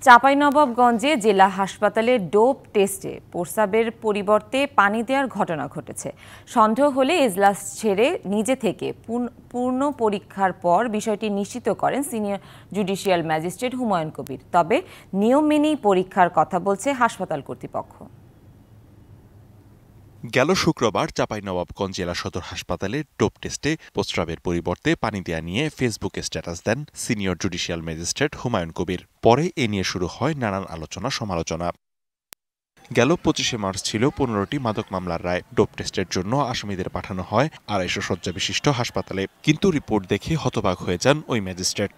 চাঁপাইনবাবগঞ্জে জেলা হাসপাতালে ডোপ টেস্টে প্রস্রাবের পরিবর্তে পানি দেওয়ার ঘটনা ঘটেছে। সন্দেহ হলে এজলাস ছেড়ে নিজে থেকে পূর্ণ- পরীক্ষার পর বিষয়টি নিশ্চিত করেন senior judicial magistrate Humayun Kabir. তবে নিয়ম মেনেই পরীক্ষার কথা বলছে হাসপাতাল কর্তৃপক্ষ। গেল শুক্রবার চাঁপাইনবাবগঞ্জ জেলা সদর হাসপাতালে ডোপ টেস্টে প্রস্রাবের পরিবর্তে পানি দেয়া নিয়ে ফেসবুকে স্ট্যাটাস দেন senior judicial magistrate Humayun Kabir. পরে এ নিয়ে শুরু হয় নানান আলোচনা সমালোচনা। গেল পঁচিশে মার্চ ছিল পনেরোটি মাদক মামলার রায়। ডোপ টেস্টের জন্য আসামিদের পাঠানো হয় আড়াইশো শয্যা বিশিষ্ট হাসপাতালে। কিন্তু রিপোর্ট দেখে হতবাক হয়ে যান ওই ম্যাজিস্ট্রেট।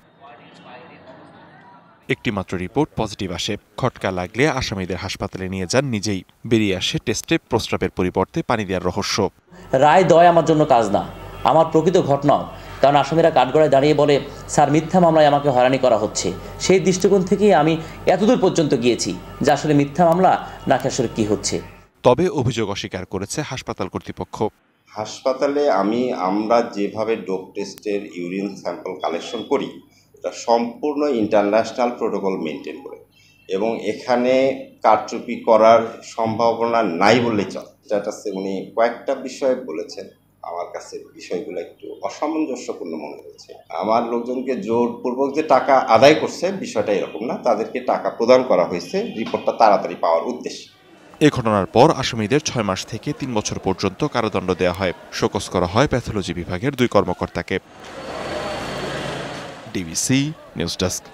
একটি মাত্র রিপোর্ট পজিটিভ আসে। খটকা লাগলে আসামিদের হাসপাতালে নিয়ে যান নিজেই। বেরিয়ে আসে টেস্টে প্রস্রাবের পরিবর্তে পানি দেওয়ার রহস্য। রায় দয় আমার জন্য কাজ না। আমার প্রকৃত ঘটনাও কারণ আসামিরা কাঠগড়ায় দাঁড়িয়ে বলে স্যার মিথ্যা মামলায় আমাকে হয়রানি করা হচ্ছে। সেই দৃষ্টিকোণ থেকেই আমি এতদূর পর্যন্ত গিয়েছি যে আসলে মিথ্যা মামলা নাকি আসলে কী হচ্ছে? তবে অভিযোগ অস্বীকার করেছে হাসপাতাল কর্তৃপক্ষ। হাসপাতালে আমি আমরা যেভাবে ডোপ টেস্টের ইউরিন স্যাম্পল কালেকশন করি সম্পূর্ণ ইন্টারন্যাশনাল প্রোটোকল মেনটেন করে। এবং এখানে কারচুপি করার সম্ভাবনা নাই বললেই চল। স্ট্যাটাসে উনি কয়েকটা বিষয় বলেছেন। আমার কাছে বিষয়গুলো একটু অসামঞ্জস্যপূর্ণ মনে হয়েছে। আমার লোকজনকে জোরপূর্বক যে টাকা আদায় করছে, বিষয়টা এরকম না। তাদেরকে টাকা প্রদান করা হয়েছে। রিপোর্টটা তাড়াতাড়ি পাওয়ার উদ্দেশ্যে। এ ঘটনার পর আসামিদের ছয় মাস থেকে তিন বছর পর্যন্ত কারাদণ্ড দেওয়া হয়। শোকস করা হয় প্যাথোলজি বিভাগের দুই কর্মকর্তাকে। DVC News Desk.